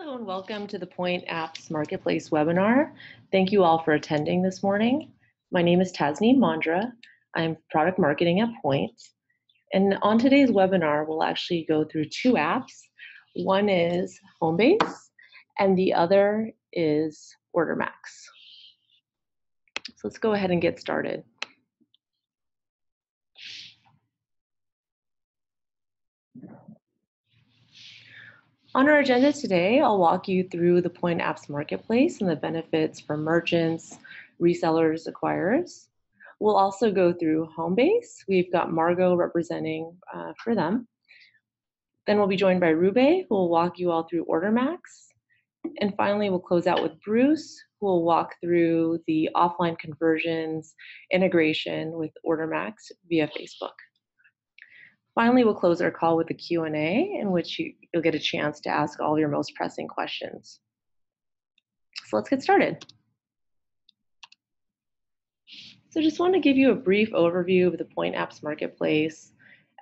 Hello and welcome to the Poynt Apps Marketplace webinar. Thank you all for attending this morning. My name is Tasneem Mandra. I'm product marketing at Poynt. And on today's webinar, we'll actually go through two apps. One is Homebase and the other is OrderMax. So let's go ahead and get started. On our agenda today, I'll walk you through the Poynt Apps Marketplace and the benefits for merchants, resellers, acquirers. We'll also go through Homebase. We've got Margot representing uh, for them. Then we'll be joined by Rube, who will walk you all through OrderMax. And finally, we'll close out with Bruce, who will walk through the offline conversions integration with OrderMax via Facebook. Finally, we'll close our call with a Q&A in which you, will get a chance to ask all your most pressing questions. So let's get started. So just want to give you a brief overview of the Poynt Apps Marketplace.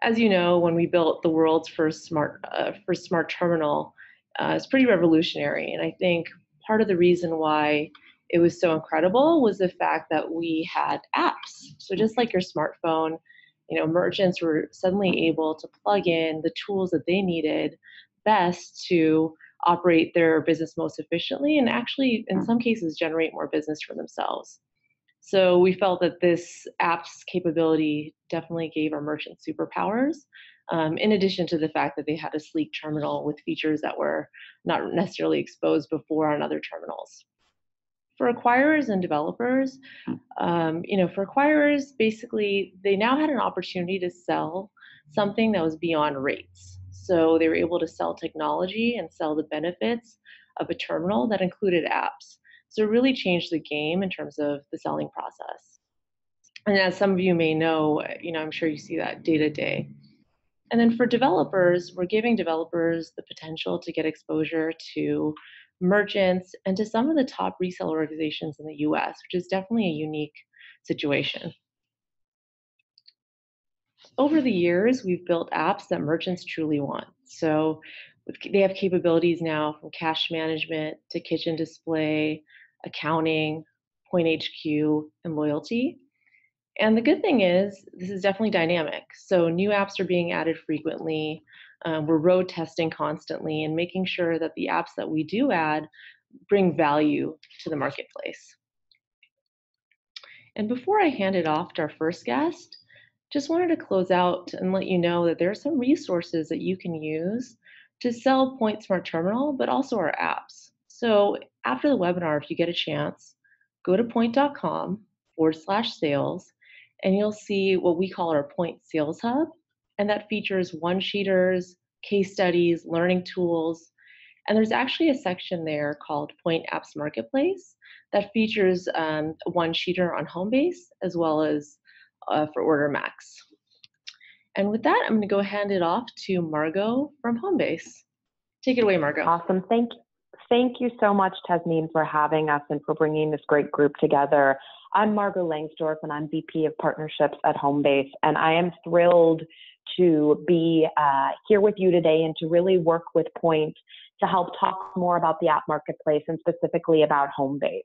As you know, when we built the world's first smart, uh, first smart terminal, uh, it's pretty revolutionary. And I think part of the reason why it was so incredible was the fact that we had apps. So just like your smartphone, you know, merchants were suddenly able to plug in the tools that they needed best to operate their business most efficiently and actually, in some cases, generate more business for themselves. So we felt that this app's capability definitely gave our merchants superpowers, um, in addition to the fact that they had a sleek terminal with features that were not necessarily exposed before on other terminals for acquirers and developers, um, you know, for acquirers, basically, they now had an opportunity to sell something that was beyond rates. So they were able to sell technology and sell the benefits of a terminal that included apps. So it really changed the game in terms of the selling process. And as some of you may know, you know, I'm sure you see that day to day. And then for developers, we're giving developers the potential to get exposure to merchants, and to some of the top reseller organizations in the US, which is definitely a unique situation. Over the years, we've built apps that merchants truly want. So they have capabilities now from cash management to kitchen display, accounting, Poynt HQ, and loyalty. And the good thing is, this is definitely dynamic. So new apps are being added frequently. Um, we're road testing constantly and making sure that the apps that we do add bring value to the marketplace. And before I hand it off to our first guest, just wanted to close out and let you know that there are some resources that you can use to sell Poynt Smart Terminal, but also our apps. So after the webinar, if you get a chance, go to poynt.com forward slash sales, and you'll see what we call our Poynt Sales Hub and that features one-sheeters, case studies, learning tools, and there's actually a section there called Poynt Apps Marketplace that features um, one-sheeter on Homebase as well as uh, for OrderMax. And with that, I'm going to go hand it off to Margot from Homebase. Take it away, Margot. Awesome. Thank you. Thank you so much, Tasneem, for having us and for bringing this great group together. I'm Margot Langsdorf, and I'm VP of Partnerships at Homebase, and I am thrilled to be uh, here with you today and to really work with Poynt to help talk more about the app marketplace and specifically about Homebase.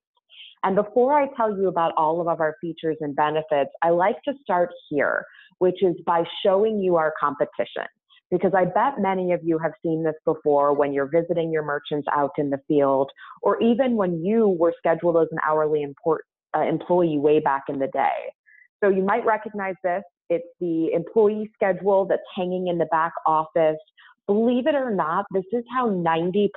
And before I tell you about all of our features and benefits, I like to start here, which is by showing you our competition. Because I bet many of you have seen this before when you're visiting your merchants out in the field, or even when you were scheduled as an hourly import, uh, employee way back in the day. So you might recognize this it's the employee schedule that's hanging in the back office. Believe it or not, this is how 90%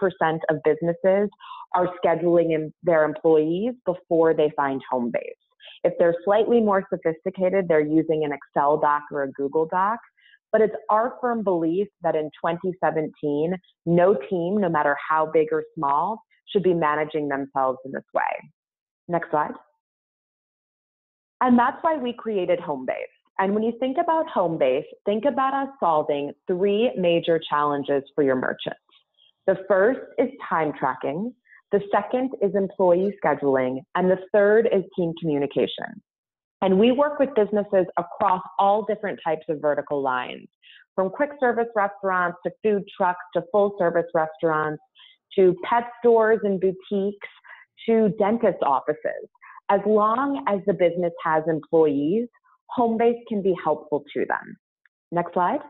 of businesses are scheduling their employees before they find Homebase. If they're slightly more sophisticated, they're using an Excel doc or a Google doc. But it's our firm belief that in 2017, no team, no matter how big or small, should be managing themselves in this way. Next slide. And that's why we created Homebase. And when you think about Homebase, think about us solving three major challenges for your merchants. The first is time tracking, the second is employee scheduling, and the third is team communication. And we work with businesses across all different types of vertical lines, from quick service restaurants to food trucks to full service restaurants to pet stores and boutiques to dentist offices. As long as the business has employees, Homebase can be helpful to them. Next slide.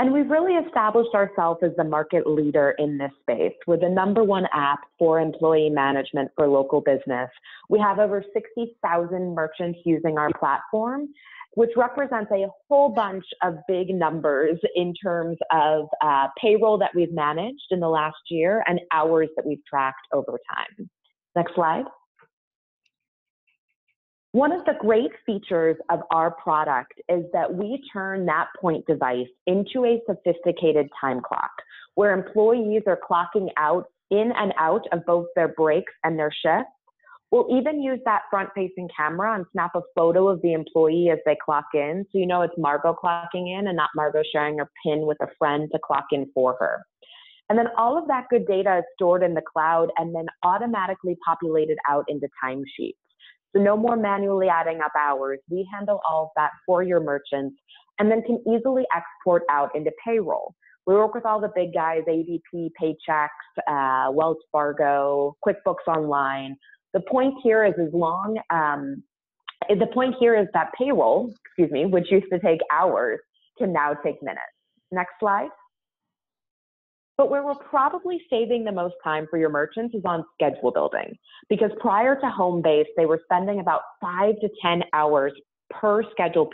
And we've really established ourselves as the market leader in this space. We're the number one app for employee management for local business. We have over 60,000 merchants using our platform, which represents a whole bunch of big numbers in terms of uh, payroll that we've managed in the last year and hours that we've tracked over time. Next slide. One of the great features of our product is that we turn that Poynt device into a sophisticated time clock where employees are clocking out in and out of both their breaks and their shifts. We'll even use that front facing camera and snap a photo of the employee as they clock in. So you know it's Margot clocking in and not Margot sharing her pin with a friend to clock in for her. And then all of that good data is stored in the cloud and then automatically populated out into timesheets. So no more manually adding up hours. We handle all of that for your merchants and then can easily export out into payroll. We work with all the big guys, ADP, Paychex, uh, Wells Fargo, QuickBooks Online. The point here is as long, um, the point here is that payroll, excuse me, which used to take hours, can now take minutes. Next slide. But where we're probably saving the most time for your merchants is on schedule building. Because prior to Homebase, they were spending about five to 10 hours per schedule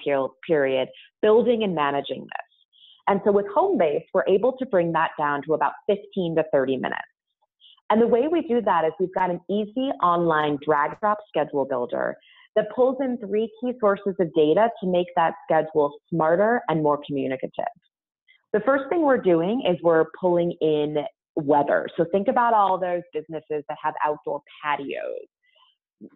period building and managing this. And so with Homebase, we're able to bring that down to about 15 to 30 minutes. And the way we do that is we've got an easy online drag drop schedule builder that pulls in three key sources of data to make that schedule smarter and more communicative. The first thing we're doing is we're pulling in weather. So think about all those businesses that have outdoor patios.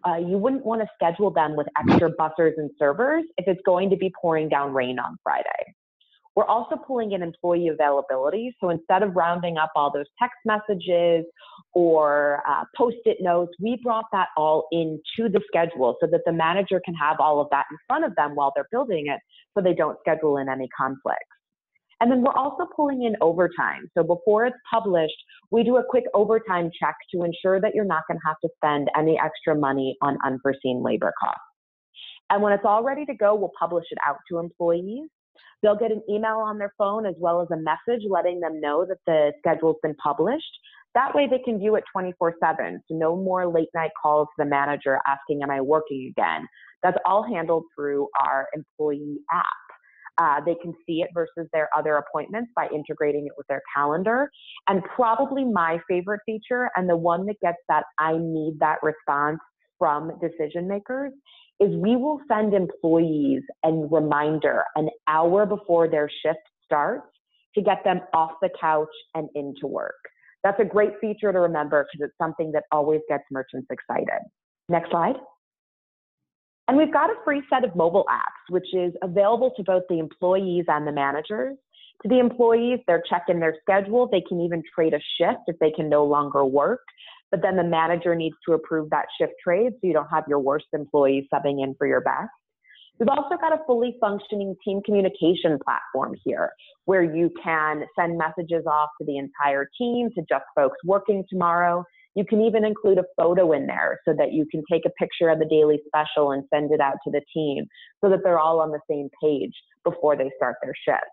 Uh, you wouldn't want to schedule them with extra bussers and servers if it's going to be pouring down rain on Friday. We're also pulling in employee availability. So instead of rounding up all those text messages or uh, post it notes, we brought that all into the schedule so that the manager can have all of that in front of them while they're building it so they don't schedule in any conflicts. And then we're also pulling in overtime. So before it's published, we do a quick overtime check to ensure that you're not going to have to spend any extra money on unforeseen labor costs. And when it's all ready to go, we'll publish it out to employees. They'll get an email on their phone as well as a message letting them know that the schedule's been published. That way they can view it 24 7. So no more late night calls to the manager asking, Am I working again? That's all handled through our employee app. Uh, they can see it versus their other appointments by integrating it with their calendar. And probably my favorite feature, and the one that gets that I need that response from decision makers, is we will send employees a reminder an hour before their shift starts to get them off the couch and into work. That's a great feature to remember because it's something that always gets merchants excited. Next slide. And we've got a free set of mobile apps, which is available to both the employees and the managers. To the employees, they're checking their schedule. They can even trade a shift if they can no longer work. But then the manager needs to approve that shift trade so you don't have your worst employees subbing in for your best. We've also got a fully functioning team communication platform here where you can send messages off to the entire team, to just folks working tomorrow. You can even include a photo in there so that you can take a picture of the daily special and send it out to the team so that they're all on the same page before they start their shift.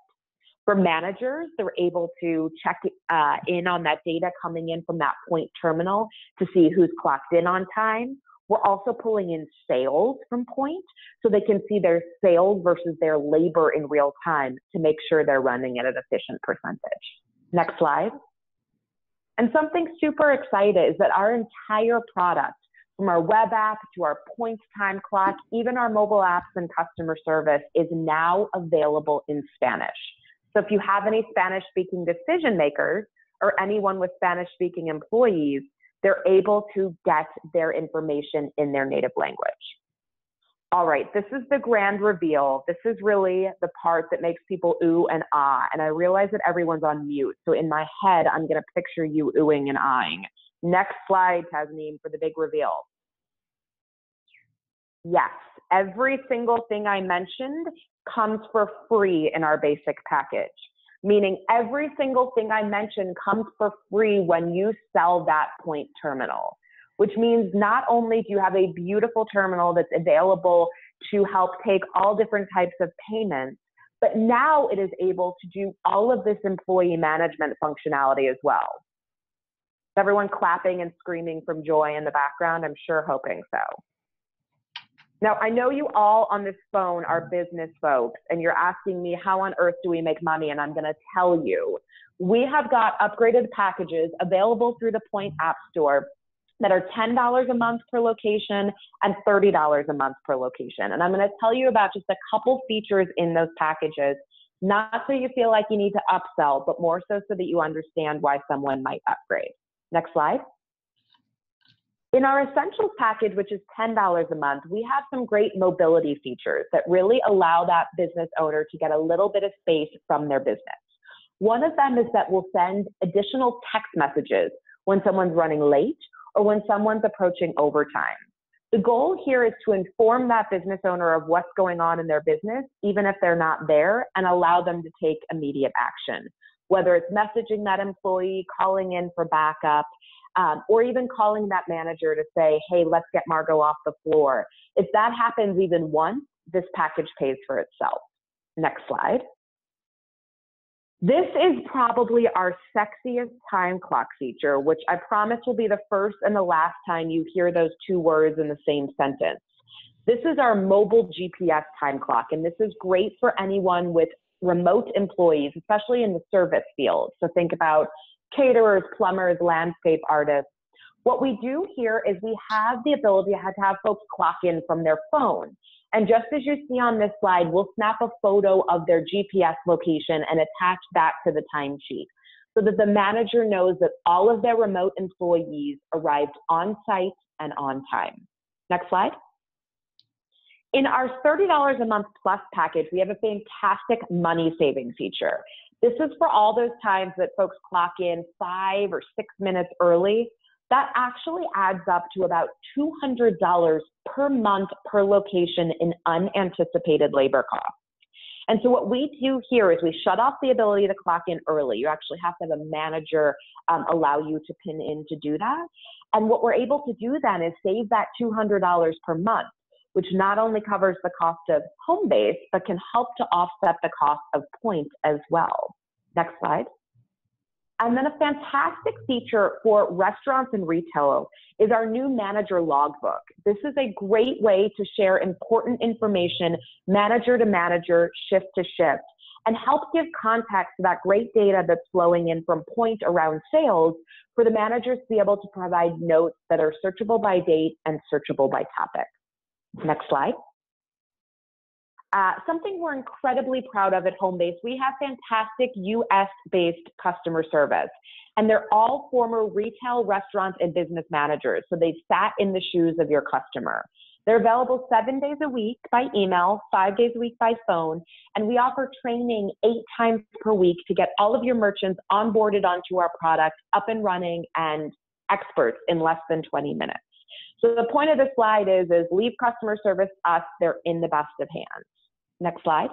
For managers, they're able to check uh, in on that data coming in from that Poynt terminal to see who's clocked in on time. We're also pulling in sales from Poynt so they can see their sales versus their labor in real time to make sure they're running at an efficient percentage. Next slide. And something super excited is that our entire product, from our web app to our points time clock, even our mobile apps and customer service, is now available in Spanish. So if you have any Spanish speaking decision makers or anyone with Spanish speaking employees, they're able to get their information in their native language. All right, this is the grand reveal. This is really the part that makes people ooh and ah. And I realize that everyone's on mute. So in my head, I'm going to picture you oohing and ahing. Next slide, Tasneem, for the big reveal. Yes, every single thing I mentioned comes for free in our basic package. meaning every single thing I mentioned comes for free when you sell that Poynt terminal, which means not only do you have a beautiful terminal that's available to help take all different types of payments, but now it is able to do all of this employee management functionality as well. Is everyone clapping and screaming from joy in the background? I'm sure hoping so. Now, I know you all on this phone are business folks, and you're asking me, how on earth do we make money? And I'm going to tell you. We have got upgraded packages available through the Poynt App Store that are $10 a month per location and $30 a month per location. And I'm going to tell you about just a couple features in those packages, not so you feel like you need to upsell, but more so so that you understand why someone might upgrade. Next slide. In our essentials package, which is $10 a month, we have some great mobility features that really allow that business owner to get a little bit of space from their business. One of them is that we'll send additional text messages when someone's running late or when someone's approaching overtime. The goal here is to inform that business owner of what's going on in their business, even if they're not there, and allow them to take immediate action. Whether it's messaging that employee, calling in for backup, um, or even calling that manager to say, hey, let's get Margot off the floor. If that happens even once, this package pays for itself. Next slide. This is probably our sexiest time clock feature, which I promise will be the first and the last time you hear those two words in the same sentence. This is our mobile GPS time clock, and this is great for anyone with remote employees, especially in the service field. So think about caterers, plumbers, landscape artists. What we do here is we have the ability to have folks clock in from their phone. And just as you see on this slide, we'll snap a photo of their GPS location and attach that to the timesheet so that the manager knows that all of their remote employees arrived on site and on time. Next slide. In our $30 a month plus package, we have a fantastic money saving feature. This is for all those times that folks clock in five or six minutes early. That actually adds up to about $200 per month per location in unanticipated labor costs. And so what we do here is we shut off the ability to clock in early. You actually have to have a manager um, allow you to pin in to do that. And what we're able to do then is save that $200 per month which not only covers the cost of Homebase, but can help to offset the cost of Poynts as well. Next slide. And then a fantastic feature for restaurants and retail is our new manager logbook. This is a great way to share important information manager to manager, shift to shift, and help give context to that great data that's flowing in from Poynt around sales for the managers to be able to provide notes that are searchable by date and searchable by topic. Next slide. Uh, something we're incredibly proud of at Homebase, we have fantastic US based customer service. And they're all former retail, restaurant, and business managers. So they've sat in the shoes of your customer. They're available seven days a week by email, five days a week by phone, and we offer training eight times per week to get all of your merchants onboarded onto our product, up and running, and experts in less than 20 minutes. So the point of the slide is, is leave customer service us, they're in the best of hands. Next slide.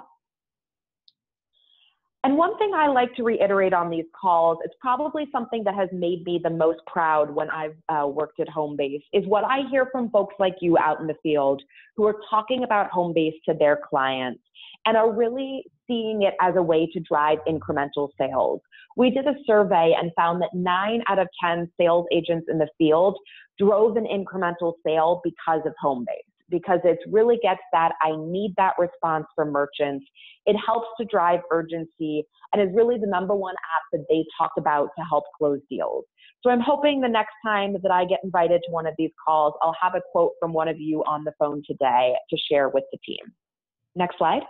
And one thing I like to reiterate on these calls, it's probably something that has made me the most proud when I've uh, worked at Homebase, is what I hear from folks like you out in the field who are talking about Homebase to their clients and are really seeing it as a way to drive incremental sales. We did a survey and found that nine out of 10 sales agents in the field drove an incremental sale because of Homebase, because it really gets that I need that response from merchants. It helps to drive urgency and is really the number one app that they talk about to help close deals. So I'm hoping the next time that I get invited to one of these calls, I'll have a quote from one of you on the phone today to share with the team. Next slide.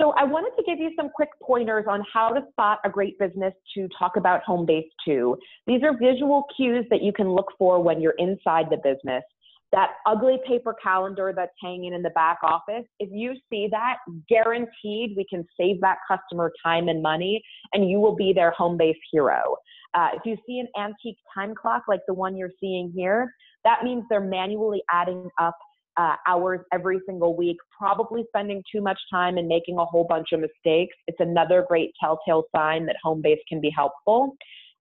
So I wanted to give you some quick pointers on how to spot a great business to talk about Homebase to. These are visual cues that you can look for when you're inside the business. That ugly paper calendar that's hanging in the back office, if you see that, guaranteed we can save that customer time and money and you will be their Homebase hero. Uh, if you see an antique time clock like the one you're seeing here, that means they're manually adding up uh, hours every single week, probably spending too much time and making a whole bunch of mistakes. It's another great telltale sign that Homebase can be helpful.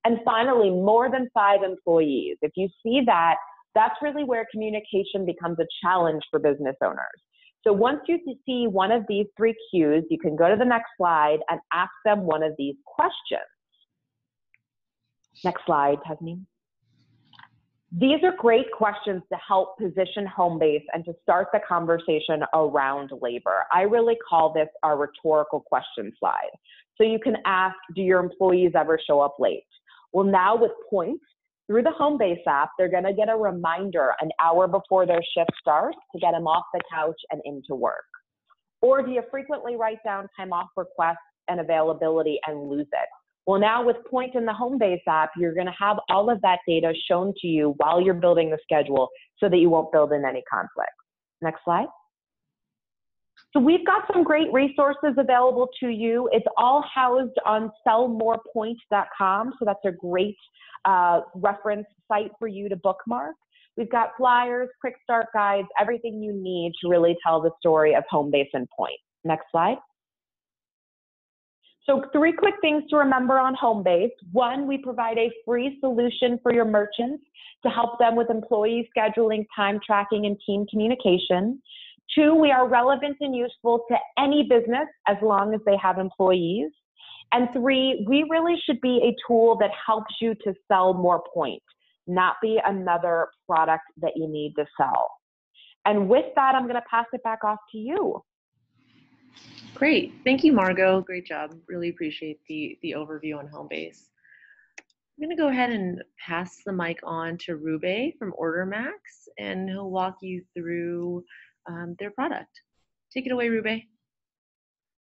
And finally, more than five employees. If you see that, that's really where communication becomes a challenge for business owners. So once you see one of these three cues, you can go to the next slide and ask them one of these questions. Next slide, Tasneem. These are great questions to help position Homebase and to start the conversation around labor. I really call this our rhetorical question slide. So you can ask, do your employees ever show up late? Well, now with points through the Homebase app, they're going to get a reminder an hour before their shift starts to get them off the couch and into work. Or do you frequently write down time off requests and availability and lose it? Well, now with Poynt in the Homebase app, you're going to have all of that data shown to you while you're building the schedule so that you won't build in any conflicts. Next slide. So we've got some great resources available to you. It's all housed on sellmorepoynt.com. So that's a great uh, reference site for you to bookmark. We've got flyers, quick start guides, everything you need to really tell the story of Homebase and Poynt. Next slide. So three quick things to remember on Homebase. One, we provide a free solution for your merchants to help them with employee scheduling, time tracking, and team communication. Two, we are relevant and useful to any business as long as they have employees. And three, we really should be a tool that helps you to sell more Poynts, not be another product that you need to sell. And with that, I'm going to pass it back off to you. Great. Thank you, Margot. Great job. Really appreciate the, the overview on Homebase. I'm going to go ahead and pass the mic on to Rube from OrderMax, and he'll walk you through um, their product. Take it away, Rube.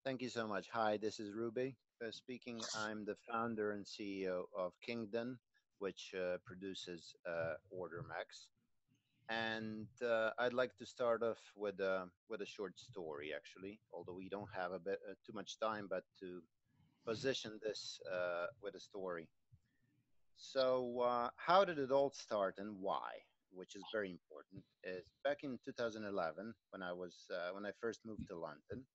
Thank you so much. Hi, this is Rube uh, speaking. I'm the founder and CEO of Kingdon, which uh, produces uh, OrderMax. And uh, I'd like to start off with a with a short story, actually. Although we don't have a bit uh, too much time, but to position this uh, with a story. So, uh, how did it all start and why? Which is very important. Is back in 2011 when I was uh, when I first moved to London,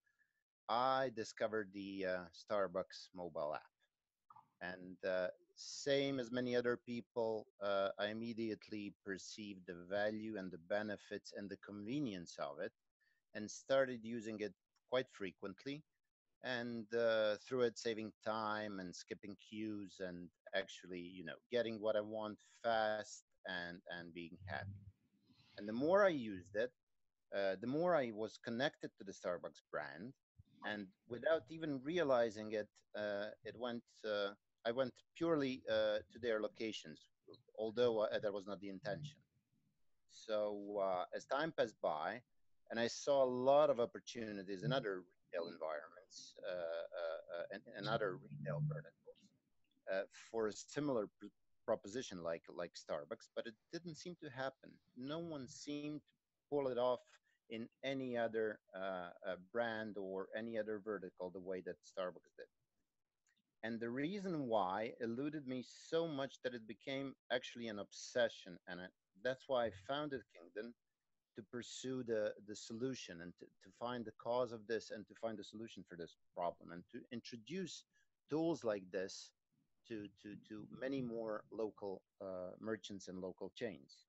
I discovered the uh, Starbucks mobile app, and same as many other people, uh, I immediately perceived the value and the benefits and the convenience of it and started using it quite frequently. And uh, through it, saving time and skipping queues and actually, you know, getting what I want fast and, and being happy. And the more I used it, uh, the more I was connected to the Starbucks brand. And without even realizing it, uh, it went uh, I went purely uh, to their locations, although uh, that was not the intention. So uh, as time passed by, and I saw a lot of opportunities in other retail environments uh, uh, uh, and, and, other retail verticals for a similar pr proposition like like Starbucks, but it didn't seem to happen. No one seemed to pull it off in any other brand or any other vertical the way that Starbucks did. And the reason why eluded me so much that it became actually an obsession. And I, that's why I founded Kingdon to pursue the, the solution and to, to find the cause of this and to find a solution for this problem and to introduce tools like this to, to, to many more local uh, merchants and local chains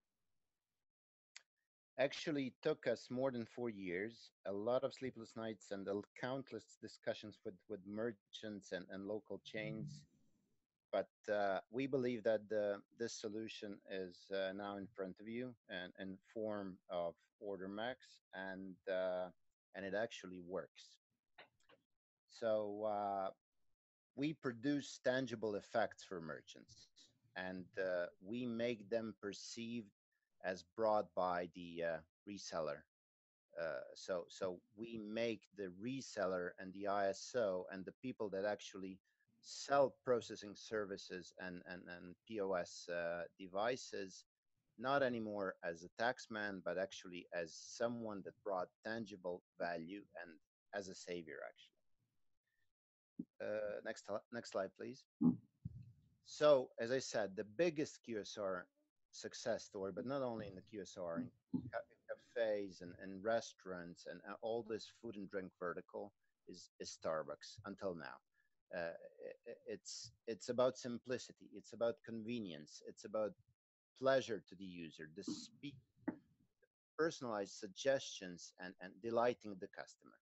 actually took us more than four years, a lot of sleepless nights and countless discussions with, with merchants and, and local chains. But uh, we believe that the, this solution is uh, now in front of you and in form of OrderMax, and uh, and it actually works. So uh, we produce tangible effects for merchants, and uh, we make them perceive as brought by the uh, reseller. Uh, so so we make the reseller and the ISO and the people that actually sell processing services and and, and POS uh, devices not anymore as a taxman but actually as someone that brought tangible value and as a savior actually. Uh, next next slide please. So as I said, the biggest QSR success story, but not only in the QSR, in cafes and, and restaurants and all this food and drink vertical is, is Starbucks until now. Uh, it's it's about simplicity. It's about convenience. It's about pleasure to the user. The speak personalized suggestions and, and delighting the customer.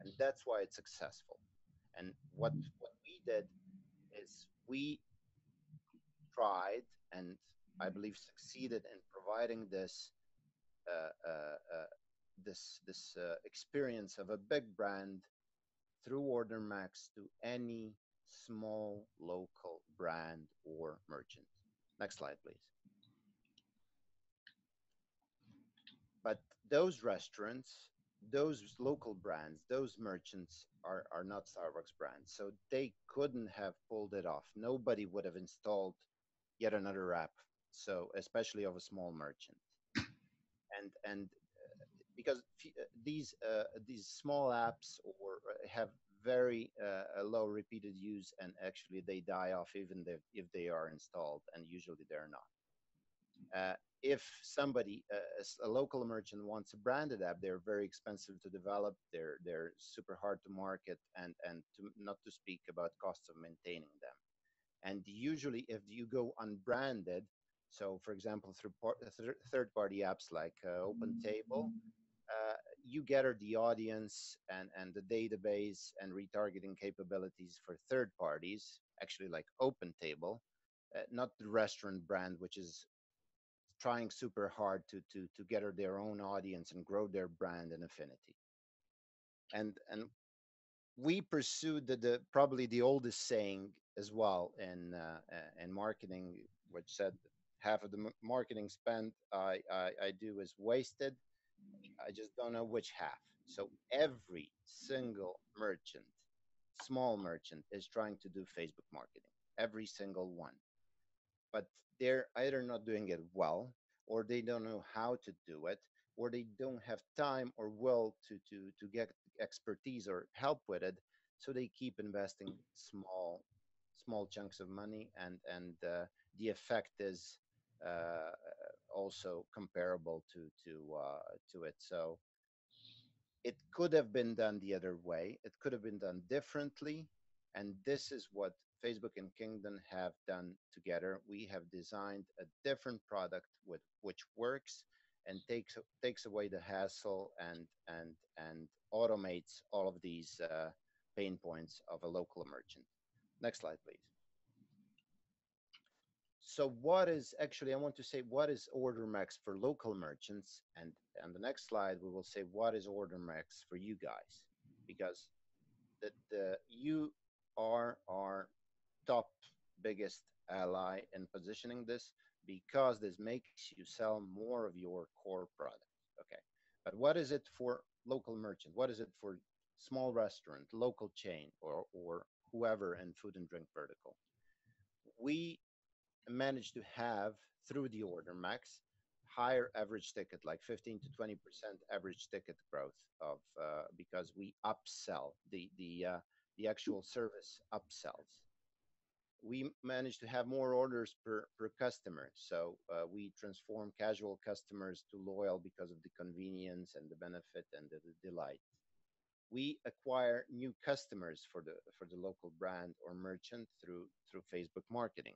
And that's why it's successful. And what what we did is we tried and I believe succeeded in providing this uh, uh, uh, this this uh, experience of a big brand through OrderMax to any small local brand or merchant. Next slide, please. But those restaurants, those local brands, those merchants are, are not Starbucks brands. So they couldn't have pulled it off. Nobody would have installed yet another app. So especially of a small merchant. And, and uh, because uh, these, uh, these small apps or uh, have very uh, low repeated use and actually they die off even if, if they are installed and usually they're not. If somebody, a local merchant wants a branded app, they're very expensive to develop. They're they're super hard to market, and and to, not to speak about costs of maintaining them. And usually, if you go unbranded, so for example, through third-party apps like uh, OpenTable, uh, you gather the audience and and the database and retargeting capabilities for third parties, actually like OpenTable, uh, not the restaurant brand, which is trying super hard to to to gather their own audience and grow their brand and affinity. And and we pursued the, the probably the oldest saying as well in uh, uh in marketing, which said half of the marketing spend I, I I do is wasted. I just don't know which half. So every single merchant, small merchant, is trying to do Facebook marketing. Every single one but they're either not doing it well or they don't know how to do it or they don't have time or will to to to get expertise or help with it so they keep investing small small chunks of money and and uh, the effect is also comparable to to uh, to it so it could have been done the other way it could have been done differently and this is what Facebook and Kingdon have done together. We have designed a different product with which works and takes takes away the hassle and and and automates all of these uh, pain points of a local merchant. Next slide, please. So what is actually, I want to say, what is OrderMax for local merchants? And on the next slide, we will say, what is OrderMax for you guys? Because the, the you are our top biggest ally in positioning this because this makes you sell more of your core product. Okay, but what is it for local merchant? What is it for small restaurant, local chain, or or whoever in food and drink vertical? We managed to have through the OrderMax higher average ticket, like 15 to 20 percent average ticket growth of uh, because we upsell the the uh, the actual service upsells we managed to have more orders per, per customer. So uh, we transform casual customers to loyal because of the convenience and the benefit and the, the, delight. We acquire new customers for the for the local brand or merchant through through Facebook marketing.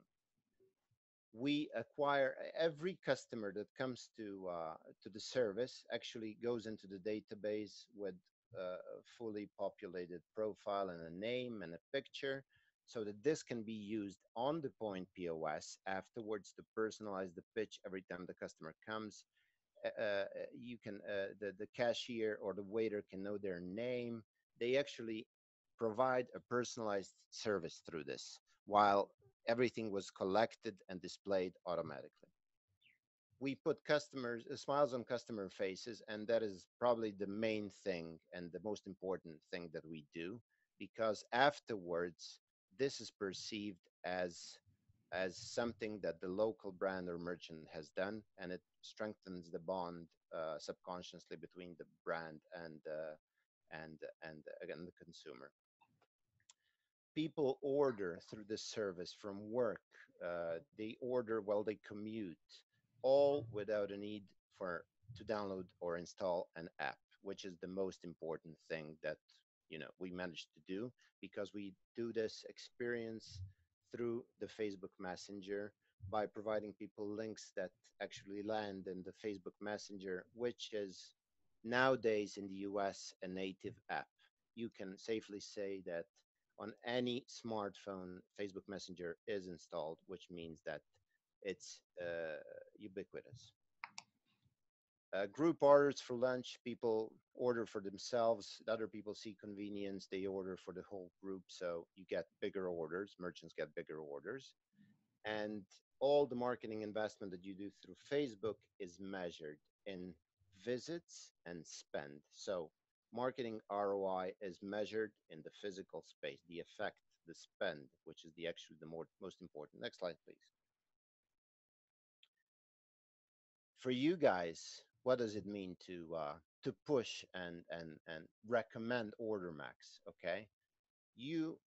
We acquire every customer that comes to uh, to the service actually goes into the database with a fully populated profile and a name and a picture so that this can be used on the Poynt POS afterwards to personalize the pitch every time the customer comes. Uh, you can uh, the the cashier or the waiter can know their name. They actually provide a personalized service through this, while everything was collected and displayed automatically. We put customers uh, smiles on customer faces, and that is probably the main thing and the most important thing that we do, because afterwards this is perceived as as something that the local brand or merchant has done, and it strengthens the bond uh, subconsciously between the brand and uh, and and again the consumer. People order through this service from work. Uh, they order while they commute, all without a need for to download or install an app, which is the most important thing that you know we managed to do because we do this experience through the Facebook Messenger by providing people links that actually land in the Facebook Messenger, which is nowadays in the US a native app. You can safely say that on any smartphone, Facebook Messenger is installed, which means that it's uh, ubiquitous. Uh, group orders for lunch, people order for themselves. Other people see convenience, they order for the whole group. So you get bigger orders, merchants get bigger orders. And all the marketing investment that you do through Facebook is measured in visits and spend. So marketing ROI is measured in the physical space, the effect, the spend, which is the actually the more, most important. Next slide, please. For you guys, what does it mean to uh, to push and and and recommend OrderMax? Okay, you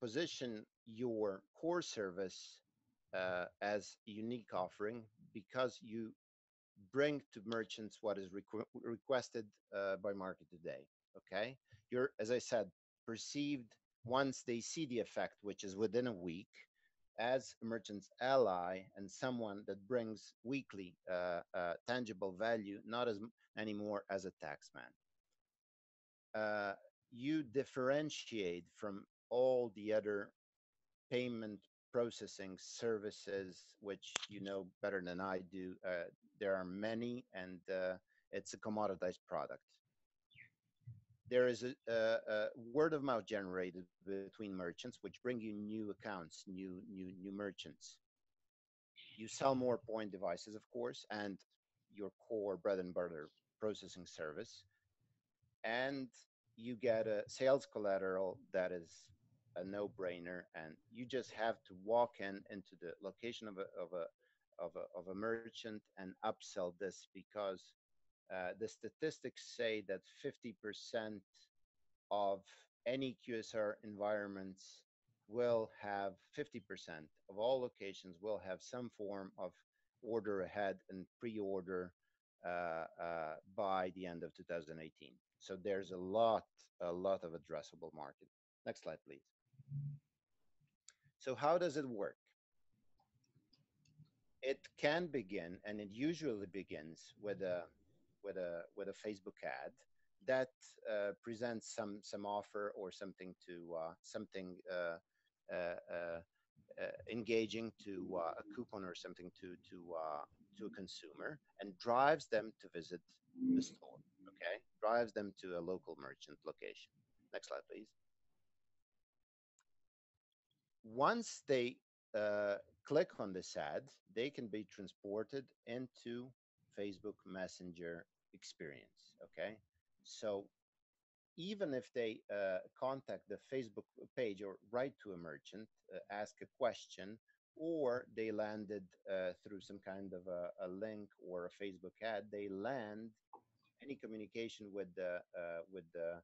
position your core service uh, as a unique offering because you bring to merchants what is requ requested uh, by market today. Okay, you're as I said perceived once they see the effect, which is within a week, as a merchant's ally and someone that brings weekly uh, uh, tangible value, not as anymore as a taxman. Uh, you differentiate from all the other payment processing services, which you know better than I do. Uh, there are many, and uh, it's a commoditized product there is a, a, a, word of mouth generated between merchants, which bring you new accounts, new new new merchants. You sell more Poynt devices, of course, and your core bread and butter processing service, and you get a sales collateral that is a no-brainer, and you just have to walk in into the location of a of a of a, of a merchant and upsell this because uh, the statistics say that 50% of any QSR environments will have 50% of all locations will have some form of order ahead and pre-order uh, uh, by the end of 2018. So there's a lot, a lot of addressable market. Next slide, please. So how does it work? It can begin, and it usually begins with a with a with a Facebook ad that uh, presents some some offer or something to uh, something uh, uh, uh, uh engaging to a coupon or something to to to a consumer and drives them to visit the store. Okay, drives them to a local merchant location. Next slide, please. Once they click on this ad, they can be transported into Facebook Messenger experience. Okay, so even if they uh, contact the Facebook page or write to a merchant, uh, ask a question, or they landed uh, through some kind of a, a, link or a Facebook ad, they land any communication with the uh, with the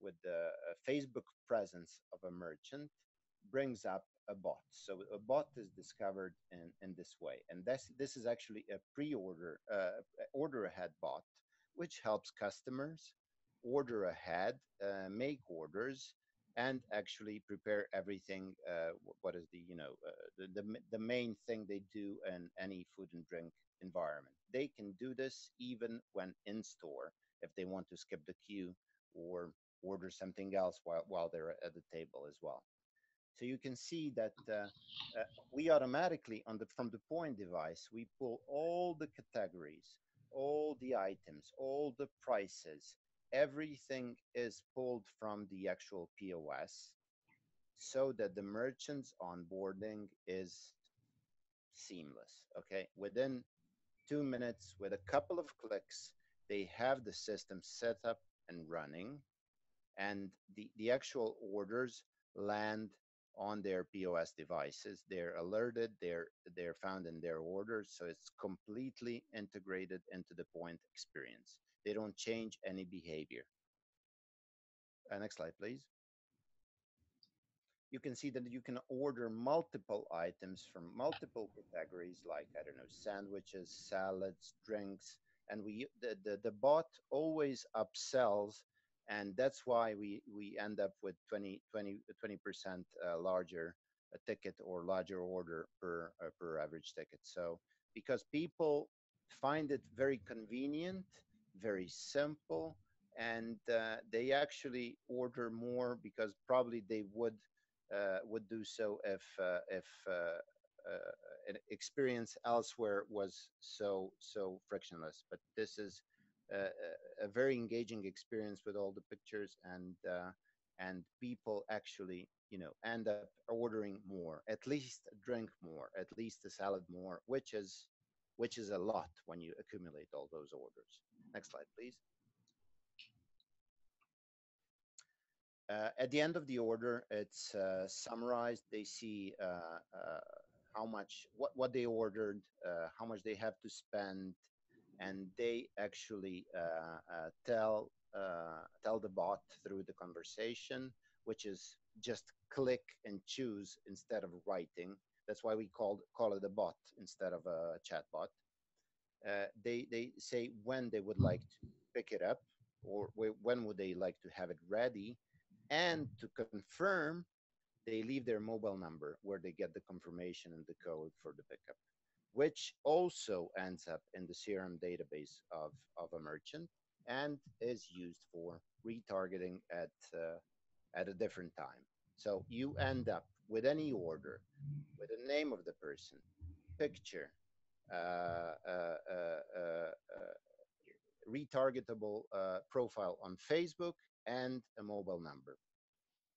with the uh, Facebook presence of a merchant brings up a bot. So a bot is discovered in, in this way. And this, this is actually a pre-order, uh, order ahead bot, which helps customers order ahead, uh, make orders, and actually prepare everything. Uh, what is the, you know, uh, the, the, the main thing they do in any food and drink environment. They can do this even when in store if they want to skip the queue or order something else while, while they're at the table as well. So you can see that uh, uh, we automatically, on the, from the Poynt device, we pull all the categories, all the items, all the prices, everything is pulled from the actual POS so that the merchant's onboarding is seamless. Okay, within two minutes, with a couple of clicks, they have the system set up and running, and the, the actual orders land on their POS devices. They're alerted, they're, they're found in their orders, so it's completely integrated into the Poynt experience. They don't change any behavior. Uh, next slide, please. You can see that you can order multiple items from multiple categories like, I don't know, sandwiches, salads, drinks, and we the, the, the bot always upsells and that's why we we end up with 20 20 percent uh, larger a ticket or larger order per uh, per average ticket. So because people find it very convenient very simple and uh, they actually order more because probably they would uh, would do so if uh, if uh, an experience elsewhere was so so frictionless. But this is a, very engaging experience with all the pictures and uh, and people actually you know end up ordering more at least drink more at least a salad more which is which is a lot when you accumulate all those orders. Next slide please. Uh, at the end of the order it's uh, summarized. They see uh, uh, how much what what they ordered uh, how much they have to spend and they actually uh, uh, tell uh, tell the bot through the conversation, which is just click and choose instead of writing. That's why we call call it a bot instead of a chatbot. Uh, they they say when they would like to pick it up or when would they like to have it ready, and to confirm, they leave their mobile number where they get the confirmation and the code for the pickup which also ends up in the CRM database of, of a merchant and is used for retargeting at, uh, at a different time. So you end up with any order, with the name of the person, picture, uh, uh, uh, uh retargetable uh, profile on Facebook, and a mobile number.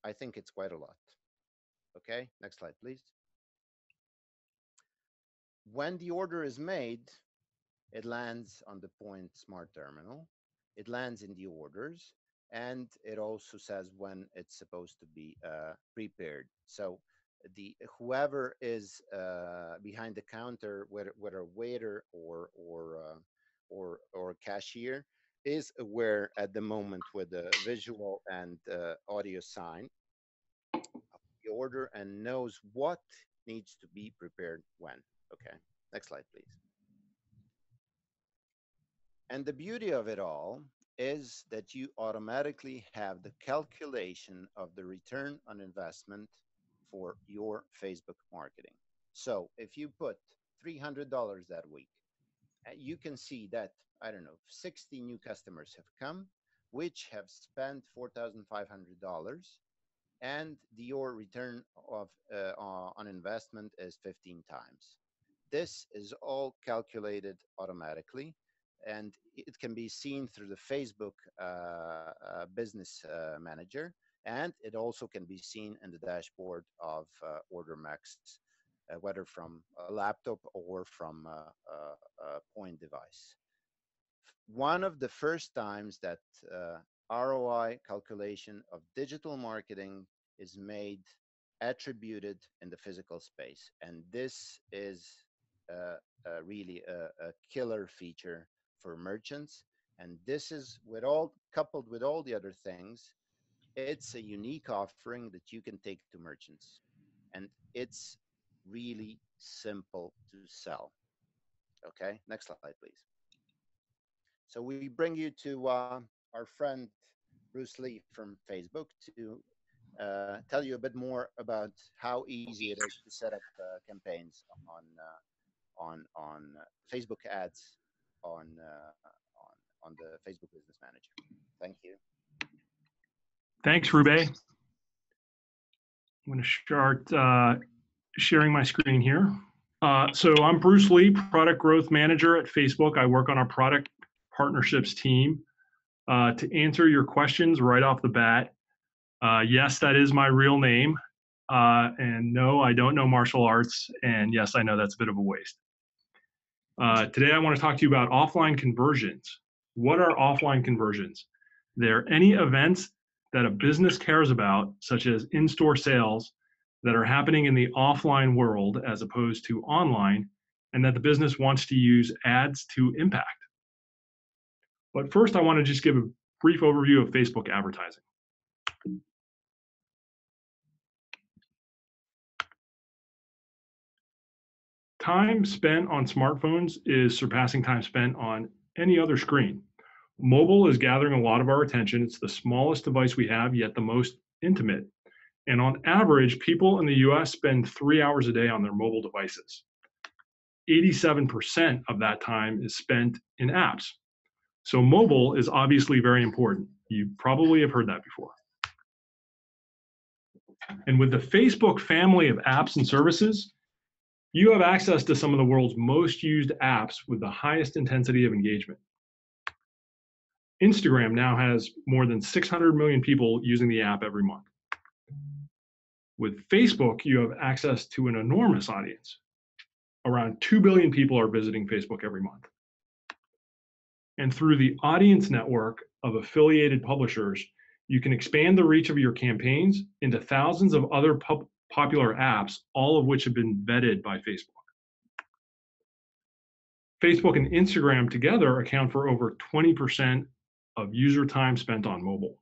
I think it's quite a lot. Okay, next slide, please when the order is made, it lands on the Poynt smart terminal. It lands in the orders and it also says when it's supposed to be uh, prepared. So the whoever is uh, behind the counter, whether, whether a waiter or or uh, or or cashier, is aware at the moment with the visual and uh, audio sign of the order and knows what needs to be prepared when. Okay, next slide, please. And the beauty of it all is that you automatically have the calculation of the return on investment for your Facebook marketing. So if you put $300 that week, uh, you can see that, I don't know, 60 new customers have come, which have spent $4,500 and your return of uh, on investment is 15 times. This is all calculated automatically and it can be seen through the Facebook uh, uh, Business uh, Manager and it also can be seen in the dashboard of uh, OrderMax, uh, whether from a laptop or from a, a, a, Poynt device. One of the first times that uh, ROI calculation of digital marketing is made attributed in the physical space. And this is really a, a, killer feature for merchants. And this is with all coupled with all the other things, it's a unique offering that you can take to merchants. And it's really simple to sell. Okay, next slide, please. So we bring you to uh, our friend Bruce Lee from Facebook to uh, tell you a bit more about how easy it is to set up uh, campaigns on uh, on on uh, Facebook ads on uh, on on the Facebook Business Manager. Thank you. Thanks, Rube. I'm going to start uh, sharing my screen here. Uh, so I'm Bruce Lee, Product Growth Manager at Facebook. I work on our product partnerships team. Uh, to answer your questions right off the bat, uh, yes, that is my real name. And no, I don't know martial arts. And yes, I know that's a bit of a waste. Uh, today, I want to talk to you about offline conversions. What are offline conversions? They're any events that a business cares about, such as in store sales, that are happening in the offline world as opposed to online, and that the business wants to use ads to impact. But first, I want to just give a brief overview of Facebook advertising. Time spent on smartphones is surpassing time spent on any other screen. Mobile is gathering a lot of our attention. It's the smallest device we have, yet the most intimate. And on average, people in the US spend three hours a day on their mobile devices. 87% of that time is spent in apps. So mobile is obviously very important. You probably have heard that before. And with the Facebook family of apps and services, you have access to some of the world's most used apps with the highest intensity of engagement. Instagram now has more than 600 million people using the app every month. With Facebook, you have access to an enormous audience. Around 2 billion people are visiting Facebook every month. And through the audience network of affiliated publishers, you can expand the reach of your campaigns into thousands of other pop popular apps, all of which have been vetted by Facebook. Facebook and Instagram together account for over 20% of user time spent on mobile.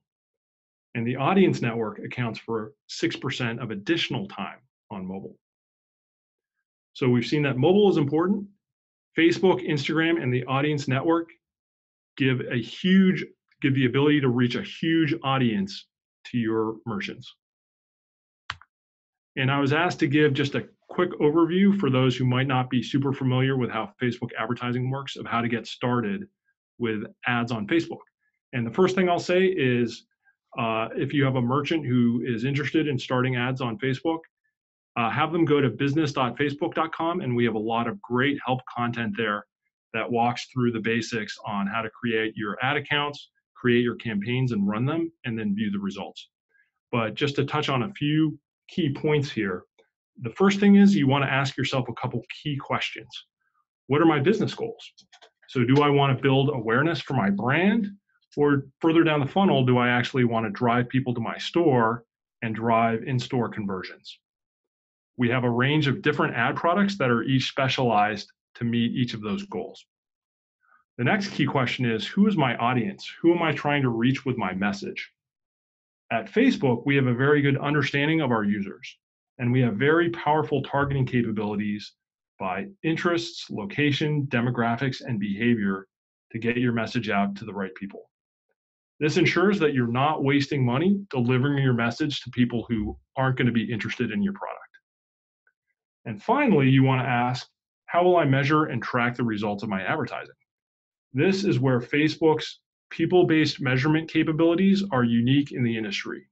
And the audience network accounts for 6% of additional time on mobile. So we've seen that mobile is important. Facebook, Instagram, and the audience network give a huge, give the ability to reach a huge audience to your merchants. And I was asked to give just a quick overview for those who might not be super familiar with how Facebook advertising works of how to get started with ads on Facebook. And the first thing I'll say is uh, if you have a merchant who is interested in starting ads on Facebook, uh, have them go to business.facebook.com and we have a lot of great help content there that walks through the basics on how to create your ad accounts, create your campaigns and run them, and then view the results. But just to touch on a few key points here, the first thing is you want to ask yourself a couple key questions. What are my business goals? So do I want to build awareness for my brand? Or further down the funnel, do I actually want to drive people to my store and drive in-store conversions? We have a range of different ad products that are each specialized to meet each of those goals. The next key question is, who is my audience? Who am I trying to reach with my message? At Facebook, we have a very good understanding of our users, and we have very powerful targeting capabilities by interests, location, demographics, and behavior to get your message out to the right people. This ensures that you're not wasting money delivering your message to people who aren't going to be interested in your product. And finally, you want to ask, how will I measure and track the results of my advertising? This is where Facebook's people based measurement capabilities are unique in the industry.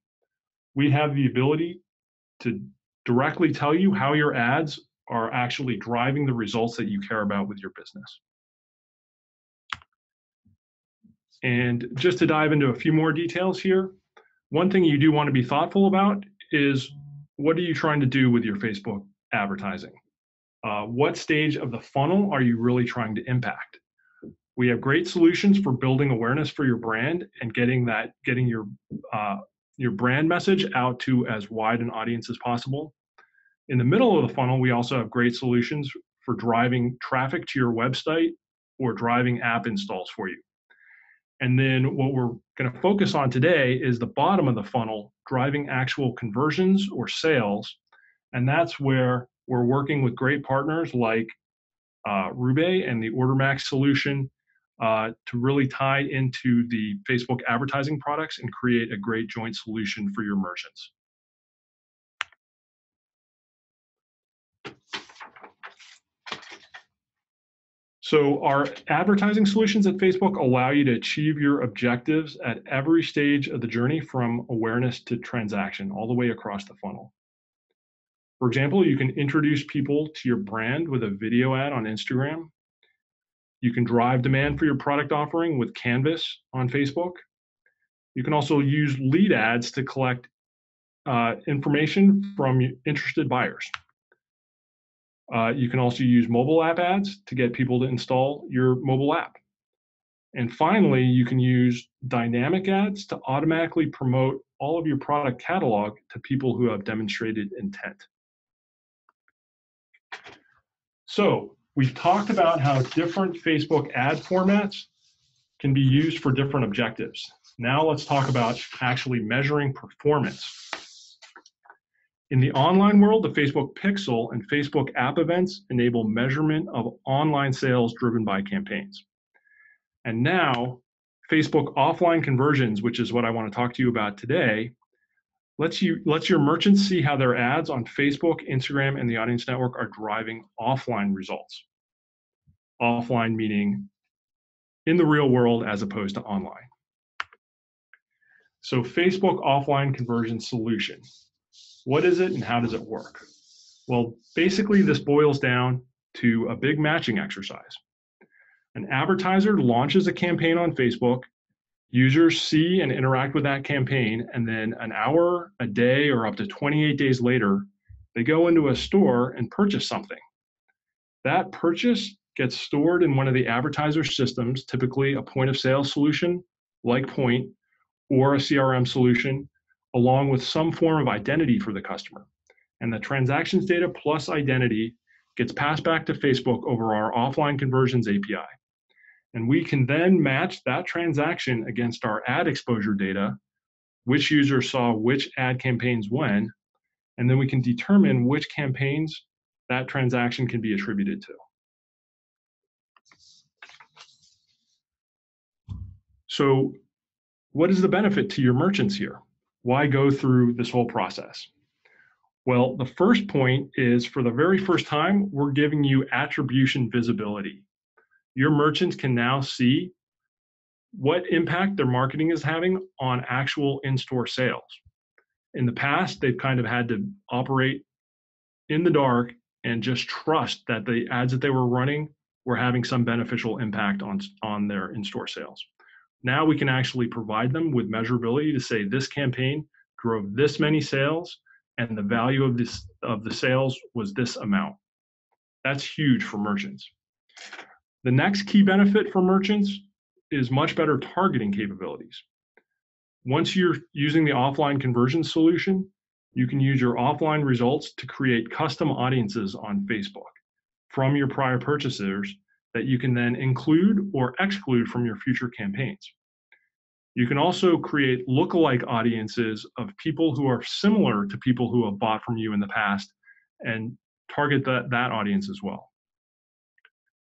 We have the ability to directly tell you how your ads are actually driving the results that you care about with your business. And just to dive into a few more details here, one thing you do want to be thoughtful about is what are you trying to do with your Facebook advertising? Uh, what stage of the funnel are you really trying to impact? We have great solutions for building awareness for your brand and getting that, getting your uh, your brand message out to as wide an audience as possible. In the middle of the funnel, we also have great solutions for driving traffic to your website or driving app installs for you. And then what we're going to focus on today is the bottom of the funnel, driving actual conversions or sales. And that's where we're working with great partners like uh, Rube and the OrderMax solution uh, to really tie into the Facebook advertising products and create a great joint solution for your merchants. So our advertising solutions at Facebook allow you to achieve your objectives at every stage of the journey from awareness to transaction, all the way across the funnel. For example, you can introduce people to your brand with a video ad on Instagram. You can drive demand for your product offering with Canvas on Facebook. You can also use lead ads to collect uh, information from interested buyers. Uh, you can also use mobile app ads to get people to install your mobile app. And finally, you can use dynamic ads to automatically promote all of your product catalog to people who have demonstrated intent. So we've talked about how different Facebook ad formats can be used for different objectives. Now let's talk about actually measuring performance. In the online world, the Facebook Pixel and Facebook app events enable measurement of online sales driven by campaigns. And now, Facebook offline conversions, which is what I want to talk to you about today, lets you lets your merchants see how their ads on Facebook, Instagram, and the Audience Network are driving offline results. Offline meaning in the real world as opposed to online. So Facebook offline conversion solution. What is it and how does it work? Well, basically this boils down to a big matching exercise. An advertiser launches a campaign on Facebook, users see and interact with that campaign, and then an hour, a day, or up to 28 days later, they go into a store and purchase something. That purchase gets stored in one of the advertiser systems, typically a point of sale solution like Poynt or a CRM solution, along with some form of identity for the customer. And the transactions data plus identity gets passed back to Facebook over our offline conversions API. And we can then match that transaction against our ad exposure data, which user saw which ad campaigns when, and then we can determine which campaigns that transaction can be attributed to. So what is the benefit to your merchants here? Why go through this whole process? Well, the first point is for the very first time, we're giving you attribution visibility. Your merchants can now see what impact their marketing is having on actual in-store sales. In the past, they've kind of had to operate in the dark and just trust that the ads that they were running were having some beneficial impact on, on their in-store sales. Now we can actually provide them with measurability to say this campaign drove this many sales and the value of this of the sales was this amount. That's huge for merchants. The next key benefit for merchants is much better targeting capabilities. Once you're using the offline conversion solution, you can use your offline results to create custom audiences on Facebook from your prior purchasers that you can then include or exclude from your future campaigns. You can also create lookalike audiences of people who are similar to people who have bought from you in the past and target that, that audience as well.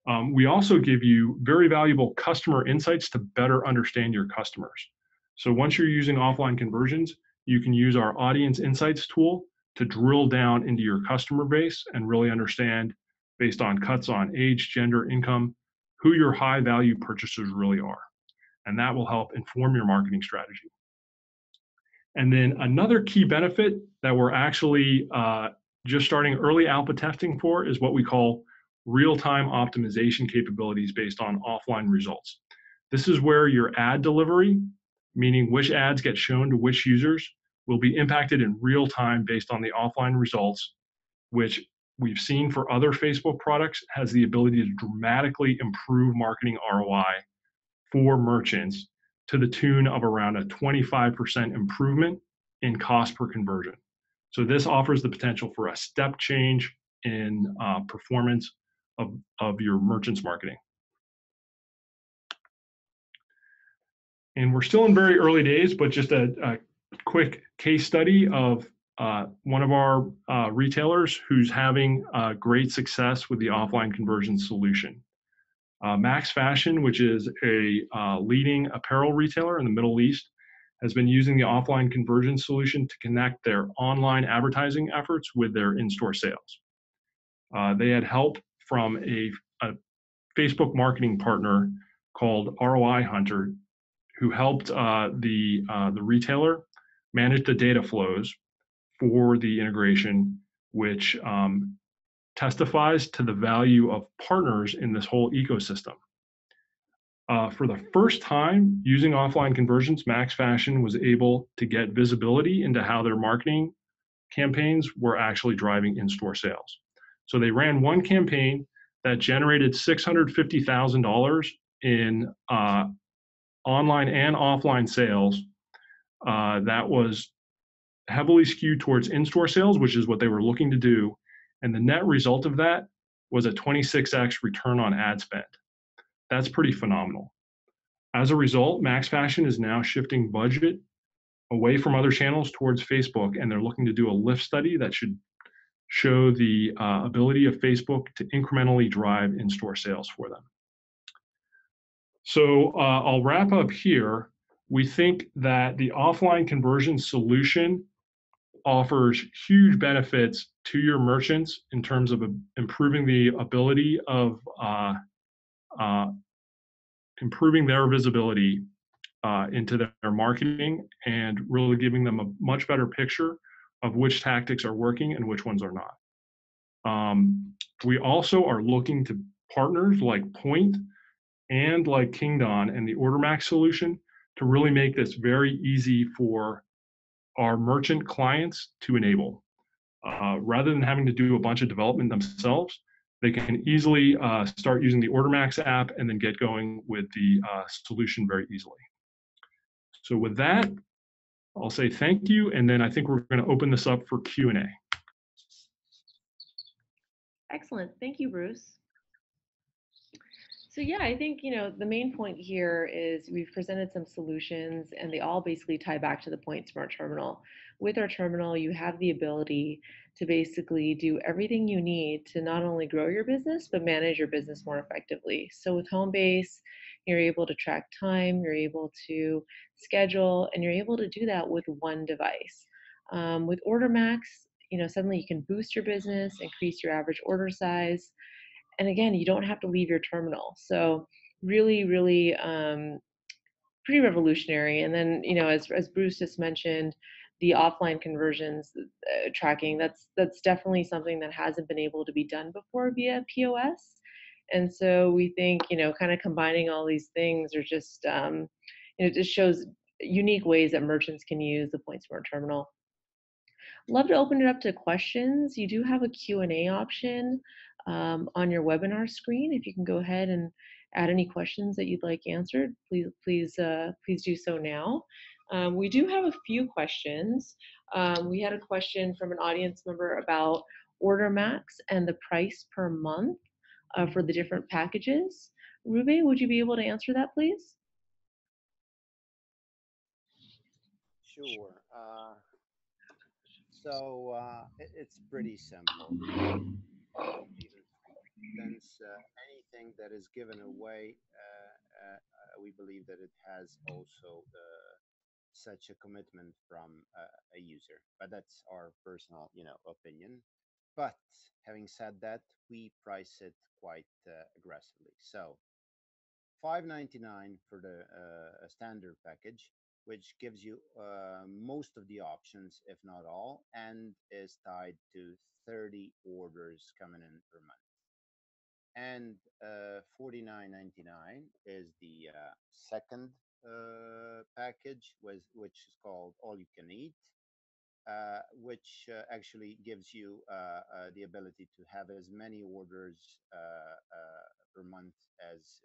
Um, we also give you very valuable customer insights to better understand your customers. So once you're using offline conversions, you can use our audience insights tool to drill down into your customer base and really understand based on cuts on age, gender, income, who your high value purchasers really are and that will help inform your marketing strategy. And then another key benefit that we're actually uh, just starting early alpha testing for is what we call real-time optimization capabilities based on offline results. This is where your ad delivery, meaning which ads get shown to which users, will be impacted in real time based on the offline results, which we've seen for other Facebook products has the ability to dramatically improve marketing ROI for merchants to the tune of around a 25% improvement in cost per conversion. So this offers the potential for a step change in uh, performance of, of your merchant's marketing. And we're still in very early days, but just a, a quick case study of uh, one of our uh, retailers who's having uh, great success with the offline conversion solution. Uh, Max Fashion, which is a uh, leading apparel retailer in the Middle East, has been using the offline conversion solution to connect their online advertising efforts with their in-store sales. Uh, they had help from a, a, Facebook marketing partner called ROI Hunter, who helped uh, the uh, the retailer manage the data flows for the integration, which um, testifies to the value of partners in this whole ecosystem. Uh, for the first time using offline conversions, Max Fashion was able to get visibility into how their marketing campaigns were actually driving in-store sales. So they ran one campaign that generated $650,000 in uh, online and offline sales. Uh, that was heavily skewed towards in-store sales, which is what they were looking to do, and the net result of that was a 26x return on ad spend. That's pretty phenomenal. As a result, Max Fashion is now shifting budget away from other channels towards Facebook, and they're looking to do a lift study that should show the uh, ability of Facebook to incrementally drive in store sales for them. So uh, I'll wrap up here. We think that the offline conversion solution offers huge benefits to your merchants in terms of improving the ability of uh, uh, improving their visibility uh, into their marketing and really giving them a much better picture of which tactics are working and which ones are not. Um, we also are looking to partners like Poynt and like Kingdon and the OrderMax solution to really make this very easy for our merchant clients to enable. Uh, rather than having to do a bunch of development themselves, they can easily uh, start using the OrderMax app and then get going with the uh, solution very easily. So with that, I'll say thank you, and then I think we're going to open this up for Q&A. Excellent. Thank you, Bruce. So yeah, I think, you know, the main point here is we've presented some solutions and they all basically tie back to the Poynt smart terminal. With our terminal, you have the ability to basically do everything you need to not only grow your business, but manage your business more effectively. So with Homebase, you're able to track time, you're able to schedule, and you're able to do that with one device. Um, with OrderMax, you know, suddenly you can boost your business, increase your average order size, and again, you don't have to leave your terminal. So really, really um, pretty revolutionary. And then, you know, as, as Bruce just mentioned, the offline conversions uh, tracking, that's, that's definitely something that hasn't been able to be done before via POS. And so we think, you know, kind of combining all these things are just, um, you know, just shows unique ways that merchants can use the PoyntSmart terminal. Love to open it up to questions. You do have a Q&A option um, on your webinar screen. If you can go ahead and add any questions that you'd like answered, please, please, uh, please do so now. Um, we do have a few questions. Um, we had a question from an audience member about OrderMax and the price per month uh, for the different packages. Rube, would you be able to answer that, please? Sure. Uh, so uh, it, it's pretty simple since uh, anything that is given away, uh, uh, we believe that it has also such a commitment from a user. But that's our personal, you know, opinion. But having said that, we price it quite aggressively. So 5.99 for the uh, standard package, which gives you uh, most of the options, if not all, and is tied to 30 orders coming in per month and uh, 49.99 is the uh, second uh, package which is called all you can eat uh, which uh, actually gives you uh, the ability to have as many orders per month as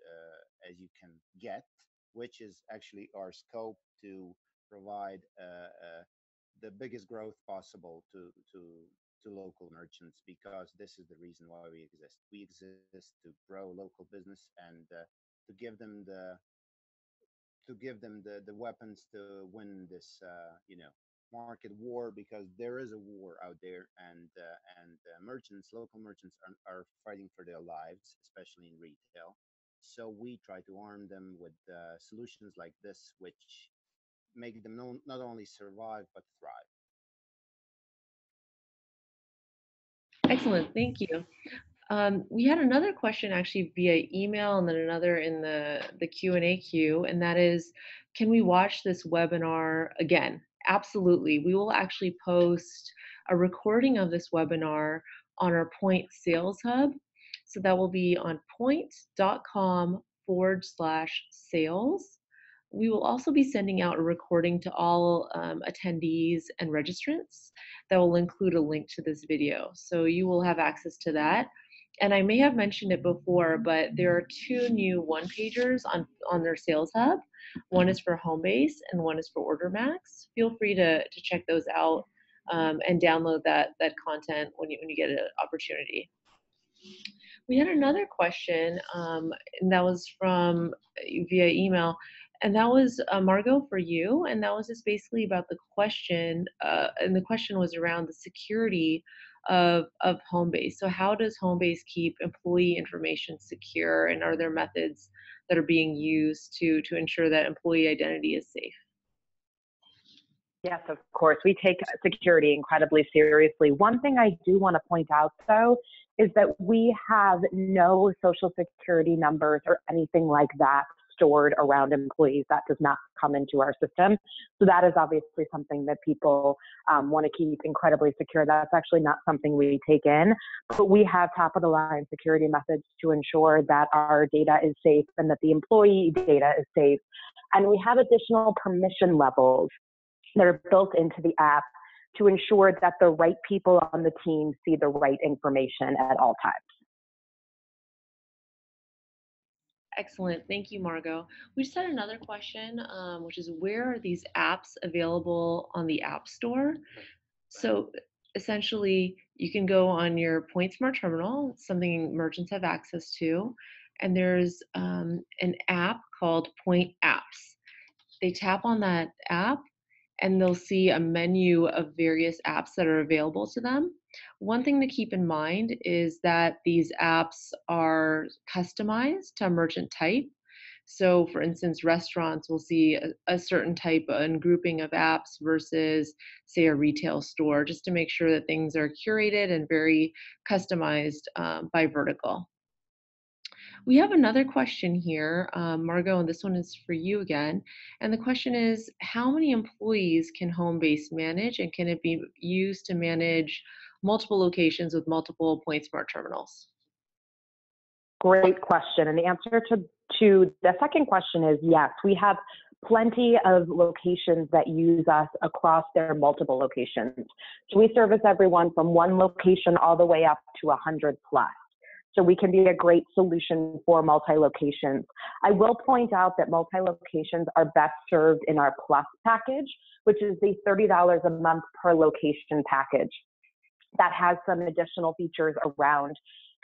as you can get which is actually our scope to provide the biggest growth possible to to to local merchants because this is the reason why we exist. We exist to grow local business and uh, to give them the to give them the the weapons to win this uh, you know market war because there is a war out there and uh, and uh, merchants local merchants are, are fighting for their lives especially in retail so we try to arm them with uh, solutions like this which make them no, not only survive but thrive Excellent, thank you. Um, we had another question actually via email and then another in the, the Q&A queue, and that is, can we watch this webinar again? Absolutely. We will actually post a recording of this webinar on our Poynt Sales Hub. So that will be on poynt.com forward slash sales. We will also be sending out a recording to all um, attendees and registrants that will include a link to this video. So you will have access to that. And I may have mentioned it before, but there are two new one pagers on, on their sales hub. One is for Homebase and one is for OrderMax. Feel free to, to check those out um, and download that, that content when you, when you get an opportunity. We had another question, um, and that was from via email and that was uh, Margot for you, and that was just basically about the question, uh, and the question was around the security of, of Homebase. So how does Homebase keep employee information secure and are there methods that are being used to, to ensure that employee identity is safe? Yes, of course. We take security incredibly seriously. One thing I do want to point out, though, is that we have no social security numbers or anything like that stored around employees. That does not come into our system. So that is obviously something that people um, want to keep incredibly secure. That's actually not something we take in, but we have top of the line security methods to ensure that our data is safe and that the employee data is safe. And we have additional permission levels that are built into the app to ensure that the right people on the team see the right information at all times. Excellent. Thank you, Margot. We just had another question, um, which is where are these apps available on the App Store? So essentially, you can go on your PoyntSmart Terminal, something merchants have access to, and there's um, an app called Poynt Apps. They tap on that app and they'll see a menu of various apps that are available to them. One thing to keep in mind is that these apps are customized to merchant type. So, for instance, restaurants will see a, a, certain type and grouping of apps versus, say, a retail store, just to make sure that things are curated and very customized um, by vertical. We have another question here, um, Margot, and this one is for you again. And the question is, how many employees can Homebase manage and can it be used to manage multiple locations with multiple Poynt Smart terminals? Great question. And the answer to, to the second question is yes, we have plenty of locations that use us across their multiple locations. So we service everyone from one location all the way up to 100 plus. So we can be a great solution for multi-locations. I will point out that multi-locations are best served in our Plus package, which is the $30 a month per location package. That has some additional features around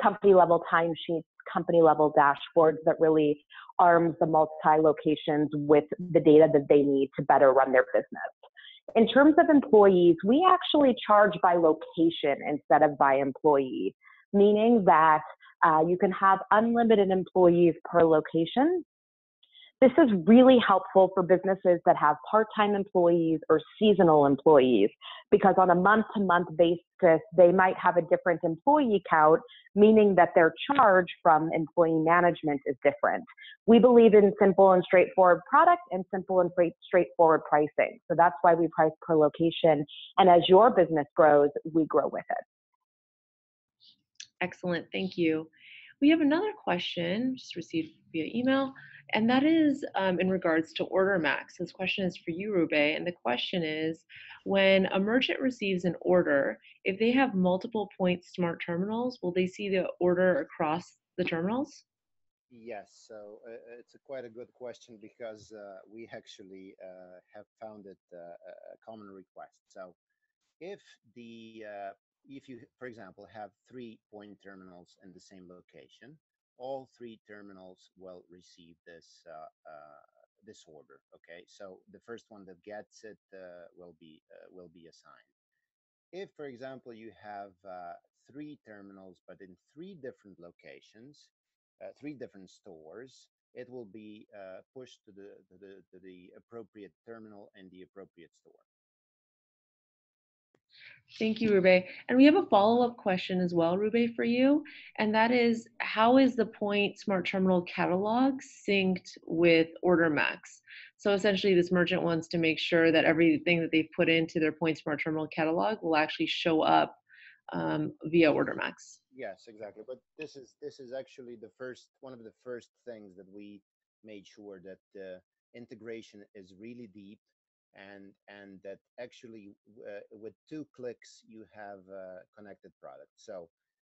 company level timesheets, company level dashboards that really arms the multi-locations with the data that they need to better run their business. In terms of employees, we actually charge by location instead of by employee, meaning that uh, you can have unlimited employees per location. This is really helpful for businesses that have part-time employees or seasonal employees because on a month-to-month basis, they might have a different employee count, meaning that their charge from employee management is different. We believe in simple and straightforward product and simple and straightforward pricing. So that's why we price per location. And as your business grows, we grow with it. Excellent, thank you. We have another question just received via email, and that is um, in regards to OrderMax. This question is for you, Rube, and the question is, when a merchant receives an order, if they have multiple Poynt smart terminals, will they see the order across the terminals? Yes, so uh, it's a quite a good question because uh, we actually uh, have found it uh, a common request. So if the uh, if you, for example, have three Poynt terminals in the same location, all three terminals will receive this uh, uh, this order. Okay, so the first one that gets it uh, will be uh, will be assigned. If, for example, you have uh, three terminals but in three different locations, uh, three different stores, it will be pushed to the, to the to the appropriate terminal and the appropriate store. Thank you, Rube. And we have a follow-up question as well, Rube, for you. And that is, how is the Poynt Smart Terminal catalog synced with OrderMax? So essentially, this merchant wants to make sure that everything that they've put into their Poynt Smart Terminal catalog will actually show up um, via OrderMax. Yes, exactly. But this is this is actually the first one of the first things that we made sure that the integration is really deep and and that actually uh, with two clicks you have a connected product. So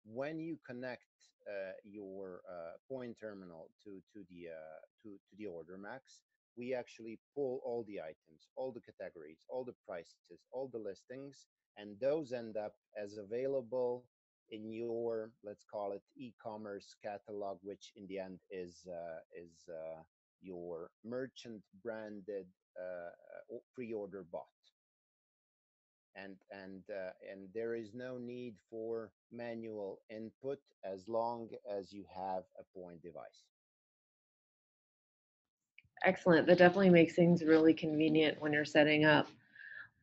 when you connect uh, your uh, Poynt terminal to to the uh, to to the OrderMax we actually pull all the items all the categories all the prices all the listings and those end up as available in your let's call it e-commerce catalog which in the end is uh, is uh, your merchant branded pre-order bot. and and uh, and there is no need for manual input as long as you have a Poynt device. Excellent. That definitely makes things really convenient when you're setting up.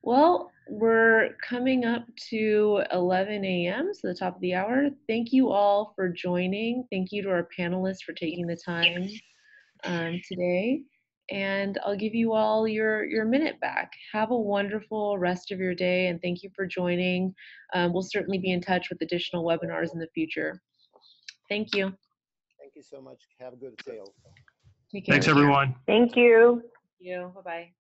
Well, we're coming up to 11 a.m., so the top of the hour. Thank you all for joining. Thank you to our panelists for taking the time um, today. And I'll give you all your, your minute back. Have a wonderful rest of your day, and thank you for joining. Um, we'll certainly be in touch with additional webinars in the future. Thank you. Thank you so much. Have a good sale. Take care. Thanks, everyone. Thank you. Thank you. Bye-bye.